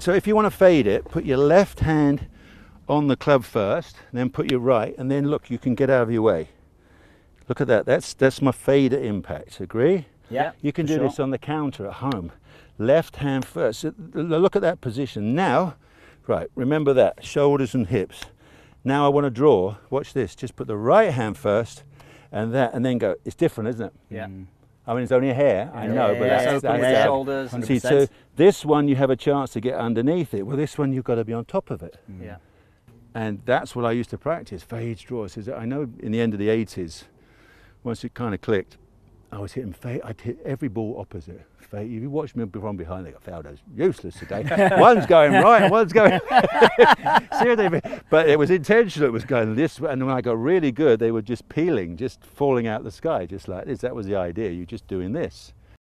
So if you want to fade it, put your left hand on the club first, then put your right, and then look, you can get out of your way. Look at that. That's that's my fader impact. Agree? Yeah. You can do sure. this on the counter at home. Left hand first. So, Look at that position. Now, right, remember that. Shoulders and hips. Now I want to draw. Watch this. Just put the right hand first and that and then go. It's different, isn't it? Yeah. Mm. I mean, it's only a hair, I know, but that's, that's Open with that. shoulders. See, 100%. so this one you have a chance to get underneath it. Well, this one you've got to be on top of it. Yeah. And that's what I used to practice, fades, draws. Is I know in the end of the 80s, once it kind of clicked, I was hitting fade. I'd hit every ball opposite. Fade. If you watch me from behind, they got Faldo's useless today. one's going right, one's going. Seriously, but it was intentional. It was going this, way, and when I got really good, they were just peeling, just falling out the sky, just like this. That was the idea. You're just doing this.